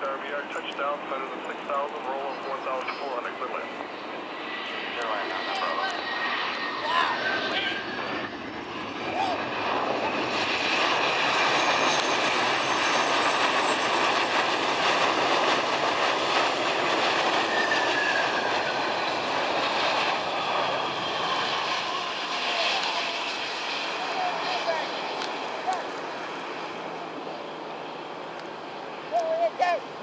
RBR touchdown, better than 6,000, roll of 1,400, clear. Okay.